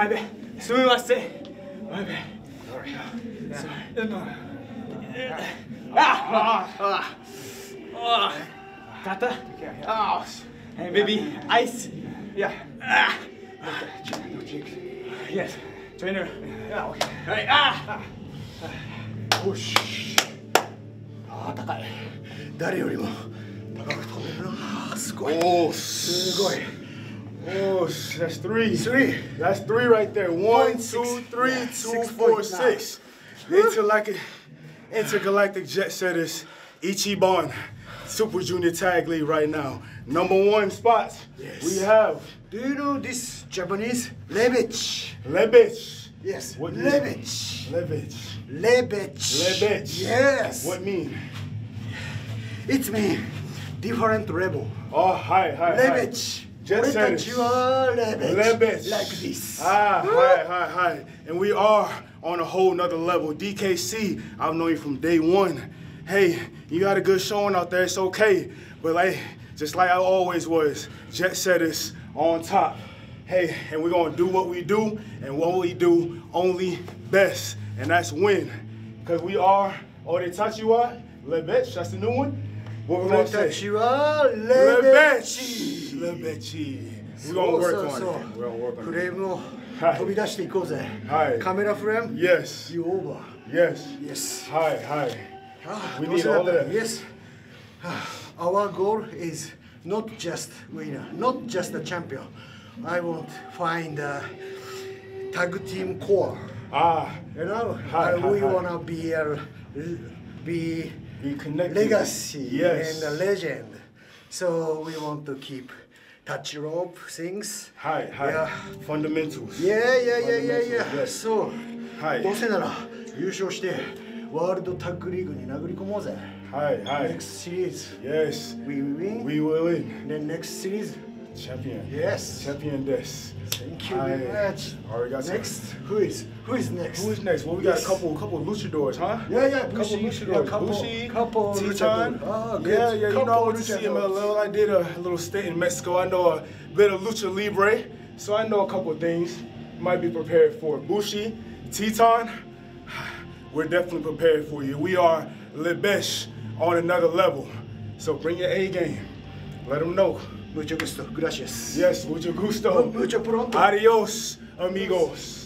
前べすみません前べあああ肩ああ Baby, ice. Yeah. Ah. Yes. Trainer. Yeah, okay. All right. Ah. Push. ああ、高い。誰よりも高く飛べるな。すごい。おお、すごい。Oh, that's three. Three. That's three right there. One, Point two, six. three, Yeah, two, six four, six. Intergalactic, intergalactic jet setters, Ichiban, Super Junior Tag League right now. Number one spots. Yes. We have Do you know this Japanese? Lebech. Lebech. Yes. What mean? Lebech. Lebech. Lebech. Lebech. Yes. What mean? It's me. Different level. Oh, hi, hi, hi. Jet we you all like this. Ah, hi, hi, hi. And we are on a whole nother level. DKC, I've known you from day one. Hey, you got a good showing out there, it's okay. But like, just like I always was, Jet Setters on top. Hey, and we're gonna do what we do and what we do only best. And that's win. Cause we are, oh, they touch you are, Le Bitch, that's the new one. What we 俺 gonna た say? ちは Lebech. Lebechi. Lebechi. We're そ gonna う work そう on そう it. We're gonna work on フレー it. ムをはい飛び出していこうぜ。はいカメラフレーム Yes. You over. Yes. Yes. Hi, hi. あ We どうせ need だ all ったら of that. Yes. Our goal is not just winner, not just the champion. I want find a tag team core. Ah, You know, Hi, and hi, we hi. wanna be a be be connected. legacy Yes. and a legend. So we want to keep touch rope things. Hi, hi. Yeah. Fundamentals. Yeah, yeah, yeah, yeah, yeah. Yes. そう。はいどうせなら優勝してワールドタッグリーグに殴り込もうぜ。Hi, hi. Next series, Yes. we win. We will win. Then next series, Champion. yes. Champion this. Thank you very much. Already got some- Next, who is who is next? Who is next? Well, we got a couple, couple of luchadors, huh? Yeah, yeah, couple luchadors. Yeah, couple- Bushi, couple Titán. luchador. Ah, good. Yeah, yeah. You know, I Couple went to see him a luchadors. little. I did a little stint in Mexico. I know a bit of lucha libre, so I know a couple things. Might be prepared for Bushi, Titán. We're definitely prepared for you. We are Lebesh on another level. So bring your A game. Let them know. Mucho gusto. Gracias. Yes, mucho gusto. Mucho pronto. Adios, amigos.